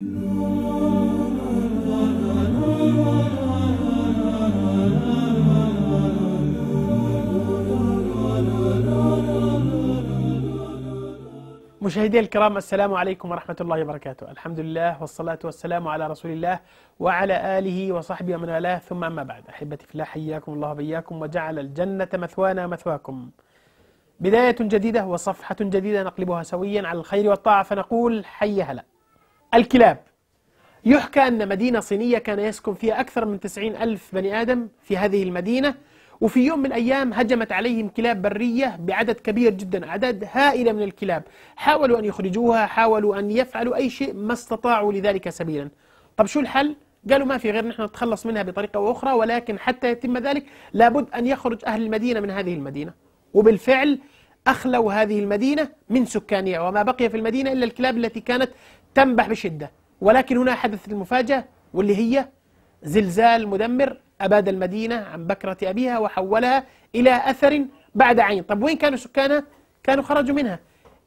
مشاهدي الكرام السلام عليكم ورحمة الله وبركاته. الحمد لله والصلاة والسلام على رسول الله وعلى آله وصحبه ومن والاه. ثم أما بعد أحبتي في الله حياكم الله وبياكم وجعل الجنة مثوانا مثواكم. بداية جديدة وصفحة جديدة نقلبها سويا على الخير والطاعة فنقول حي هلا. الكلاب. يحكى أن مدينة صينية كان يسكن فيها أكثر من تسعين ألف بني آدم في هذه المدينة وفي يوم من الأيام هجمت عليهم كلاب برية بعدد كبير جدا أعداد هائلة من الكلاب. حاولوا أن يخرجوها حاولوا أن يفعلوا أي شيء ما استطاعوا لذلك سبيلا. طب شو الحل؟ قالوا ما في غير نحن نتخلص منها بطريقة أخرى ولكن حتى يتم ذلك لابد أن يخرج أهل المدينة من هذه المدينة. وبالفعل أخلوا هذه المدينة من سكانها وما بقي في المدينة إلا الكلاب التي كانت تنبح بشدة. ولكن هنا حدثت المفاجأة واللي هي زلزال مدمر أباد المدينة عن بكرة أبيها وحولها إلى أثر بعد عين. طب وين كانوا سكانها؟ كانوا خرجوا منها.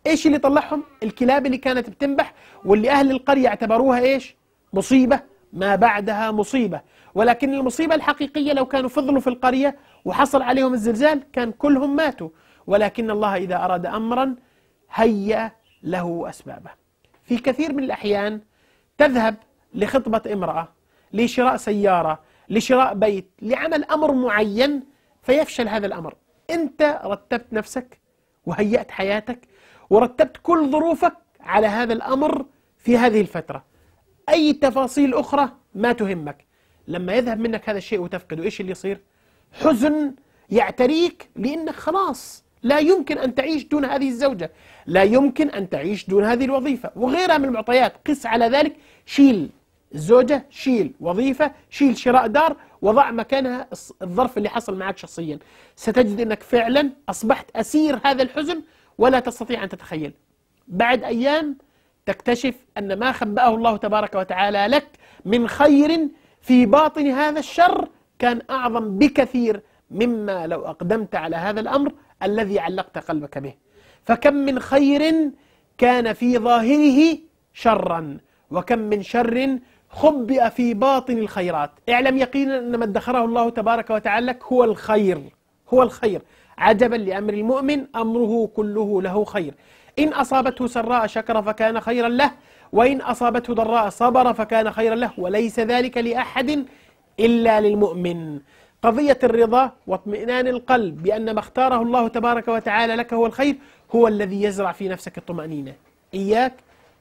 إيش اللي طلعهم؟ الكلاب اللي كانت بتنبح واللي أهل القرية اعتبروها إيش؟ مصيبة. ما بعدها مصيبة. ولكن المصيبة الحقيقية لو كانوا فضلوا في القرية وحصل عليهم الزلزال كان كلهم ماتوا. ولكن الله إذا أراد أمرا هيأ له أسبابه. في كثير من الأحيان تذهب لخطبة امرأة لشراء سيارة لشراء بيت لعمل أمر معين فيفشل هذا الأمر. أنت رتبت نفسك وهيأت حياتك ورتبت كل ظروفك على هذا الأمر في هذه الفترة. أي تفاصيل أخرى ما تهمك. لما يذهب منك هذا الشيء وتفقده إيش اللي يصير؟ حزن يعتريك لأنك خلاص لا يمكن أن تعيش دون هذه الزوجة. لا يمكن أن تعيش دون هذه الوظيفة. وغيرها من المعطيات. قس على ذلك. شيل الزوجة شيل وظيفة شيل شراء دار وضع مكانها الظرف اللي حصل معك شخصيا. ستجد أنك فعلا أصبحت أسير هذا الحزن ولا تستطيع أن تتخيل. بعد أيام تكتشف أن ما خبأه الله تبارك وتعالى لك من خير في باطن هذا الشر كان أعظم بكثير مما لو أقدمت على هذا الأمر الذي علقت قلبك به. فكم من خير كان في ظاهره شرا وكم من شر خبئ في باطن الخيرات. اعلم يقينا أن ما ادخره الله تبارك وتعالى لك هو الخير هو الخير. عجبا لأمر المؤمن أمره كله له خير. إن أصابته سراء شكر فكان خيرا له وإن أصابته ضراء صبر فكان خيرا له وليس ذلك لأحد إلا للمؤمن. قضية الرضا واطمئنان القلب بأن ما اختاره الله تبارك وتعالى لك هو الخير هو الذي يزرع في نفسك الطمأنينة إياك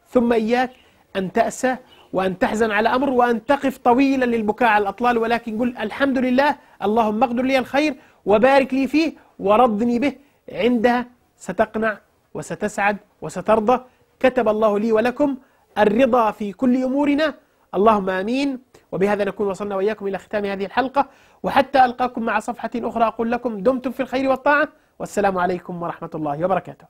ثم إياك أن تأسى وأن تحزن على أمر وأن تقف طويلا للبكاء على الأطلال ولكن قل الحمد لله اللهم أقدر لي الخير وبارك لي فيه ورضني به. عندها ستقنع وستسعد وسترضى. كتب الله لي ولكم الرضا في كل أمورنا. اللهم آمين. وبهذا نكون وصلنا وإياكم إلى ختام هذه الحلقة وحتى ألقاكم مع صفحة أخرى أقول لكم دمتم في الخير والطاعة والسلام عليكم ورحمة الله وبركاته.